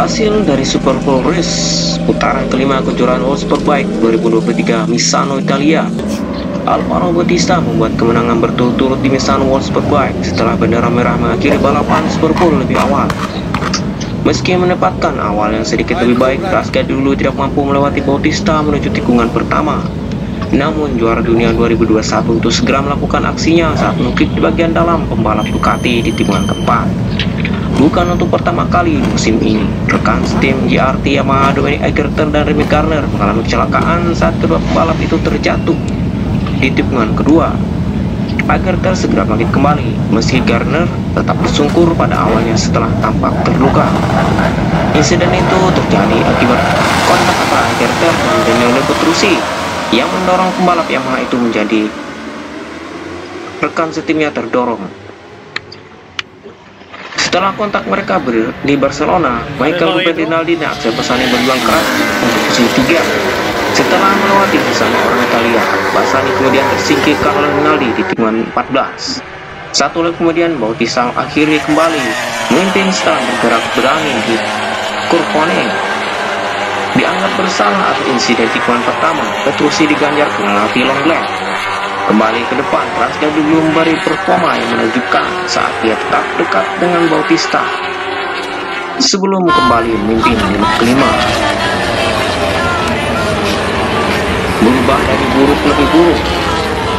Hasil dari Superpole Race putaran kelima kejuaraan World Superbike 2023 Misano Italia Alvaro Bautista membuat kemenangan berturut-turut di Misano World Superbike setelah bendera merah mengakhiri balapan Superpole lebih awal. Meski menempatkan awal yang sedikit lebih baik, Raska dulu tidak mampu melewati Bautista menuju tikungan pertama. Namun juara dunia 2021 itu segera melakukan aksinya saat menukik di bagian dalam pembalap Ducati di tikungan keempat. Bukan untuk pertama kali musim ini, rekan tim GRT Yamaha Dominic Egerton dan Remy Garner mengalami kecelakaan saat kedua pembalap itu terjatuh di tikungan kedua. Egerton segera bangkit kembali, meski Garner tetap tersungkur pada awalnya setelah tampak terluka. Insiden itu terjadi akibat kontak antara Egerton dan Daniel Petrucci yang mendorong pembalap Yamaha itu menjadi rekan setimnya terdorong setelah kontak mereka ber di Barcelona, Michael Ruben Rinaldi dan Axel Bassani berjuang keras untuk posisi tiga. Setelah melewati sesama orang Italia, Bassani kemudian tersingkirkan oleh Rinaldi di tikungan 14. Satu lap kemudian, Bautista akhirnya kembali memimpin setelah bergerak berani di Kurvone. Dianggap bersalah atas insiden tikungan pertama, Petrucci diganjar melewati long lap. Kembali ke depan, Rasga dulu memberi performa yang menunjukkan saat dia tetap dekat dengan Bautista sebelum kembali memimpin lap kelima. Berubah dari buruk lebih buruk,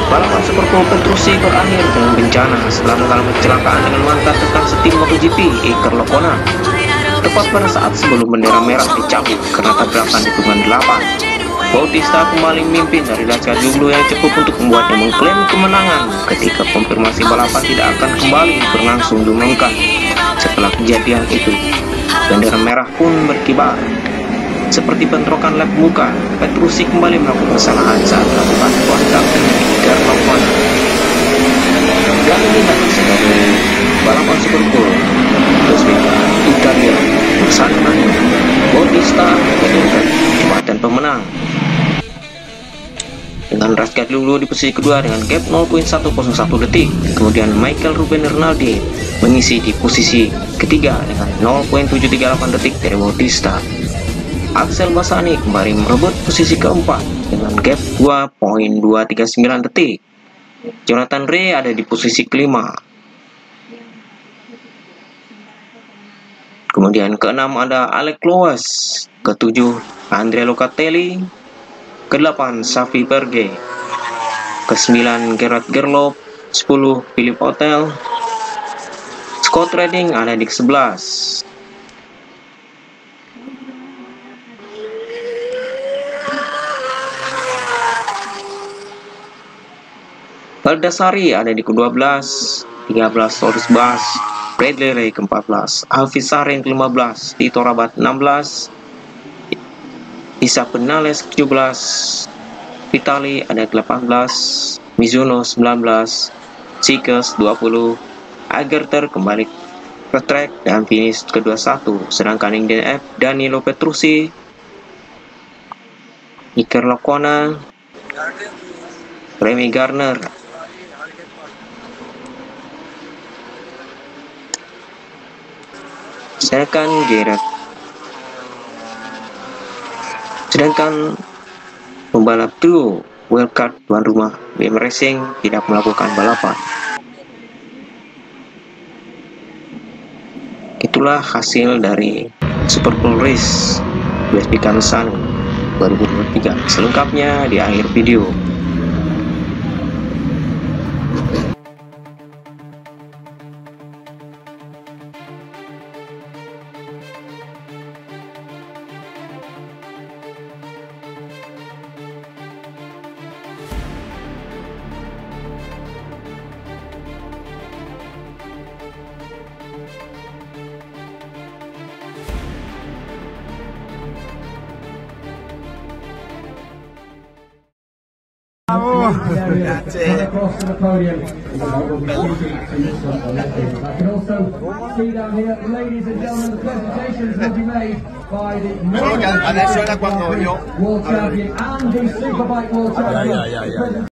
balapan Superpole Petrucci berakhir dengan bencana setelah mengalami kecelakaan dengan mantan rekan setim MotoGP Iker Lokona tepat pada saat sebelum bendera merah dicabut karena tabrakan di tikungan 8. Bautista kembali memimpin dari Laska Jumbo yang cukup untuk membuatnya mengklaim kemenangan ketika konfirmasi balapan tidak akan kembali berlangsung diumumkan. Setelah kejadian itu, bendera merah pun berkibar. Seperti bentrokan lap muka, Petrucci kembali melakukan kesalahan saat melakukan kontak dengan Iker Lopon. Kali ini sebagai balapan Superpole, Bundesliga Italia bersama Bautista kecepatan pemenang dengan Rasgat dulu di posisi kedua dengan gap 0.101 detik. Kemudian Michael Ruben Rinaldi mengisi di posisi ketiga dengan 0.738 detik dari Bautista. Axel Bassani kembali merebut posisi keempat dengan gap 2.239 detik. Jonathan Ray ada di posisi kelima. Kemudian keenam ada Alec Loas, ketujuh Andrea Locatelli, ke-8 Safi Berge. Ke-9 Gerard Gerlop 10 Philip Hotel Scott Redding ada di ke-11 Baldasari ada di ke-12 13 Torres Bas Bradley Ray ke-14 Hafiz Sarin ke-15 Tito Rabat 16 Isa Penales 17 Vitali ada 18 Mizuno 19 Seekers 20 Agerter kembali ke track dan finish ke-21 sedangkan yang DNF Danilo Petrucci Iker Lokona Remy Garner sedangkan Gerard Sedangkan pembalap duo wildcard tuan rumah BM Racing tidak melakukan balapan. Itulah hasil dari Super Bowl Race WSB Kansan 2023. Selengkapnya di akhir video. Grazie. across to the podium. I can also see down here, ladies and gentlemen, the presentations will be made by the Adesso è da quando io- World Champion and the Superbike World ah, Champion.